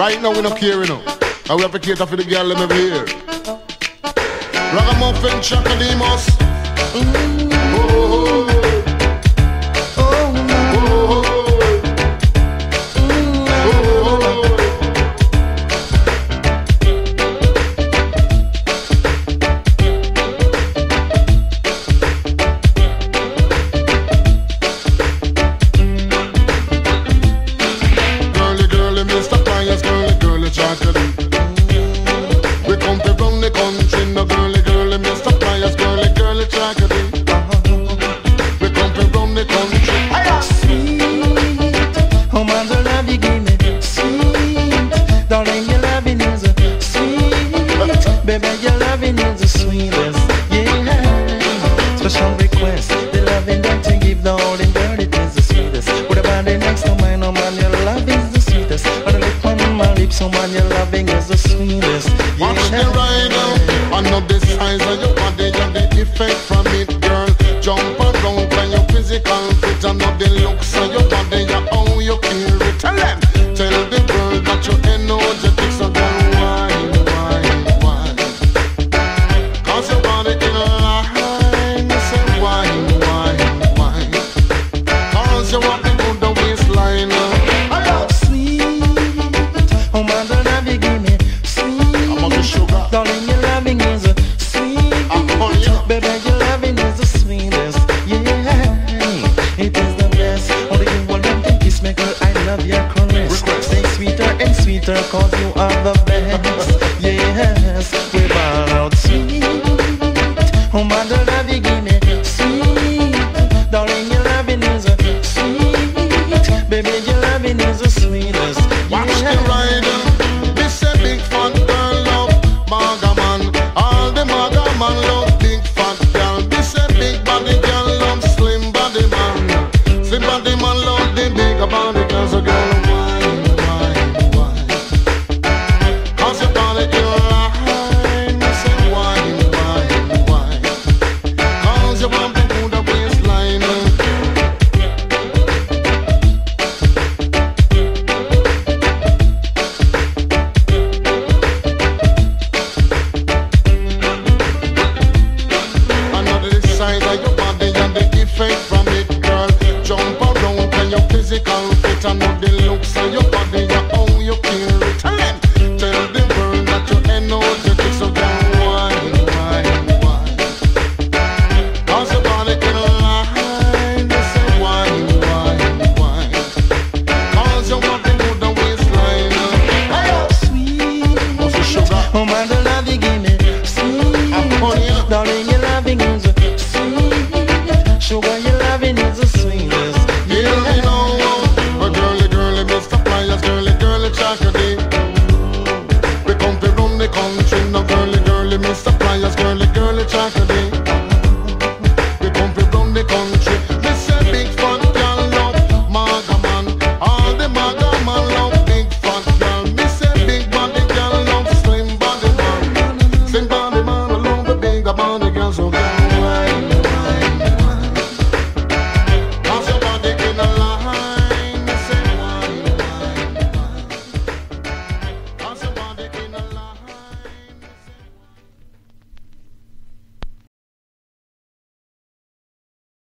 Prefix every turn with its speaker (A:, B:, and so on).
A: Right now we don't care, you. And we have to cater for the girl them every year. Ragamuffin, Chaka Demus.
B: Mm-hmm.
A: I could size of your body, you're the effect from
B: your request. Stay sweeter and sweeter, cause you are the best. yes, we're out sweet. Oh, mother, love you, give me sweet. Darling, your loving is a sweet. Baby, your loving is the sweetest. Watch yeah. the
A: rider. This a big fun girl love. Maga man. All the maga man love. Big fat girl. This a big body girl love. Slim body man. Slim body man love.
B: Oh, man, the love you give me. Sweet. Darling, your loving is sweet. Sugar, your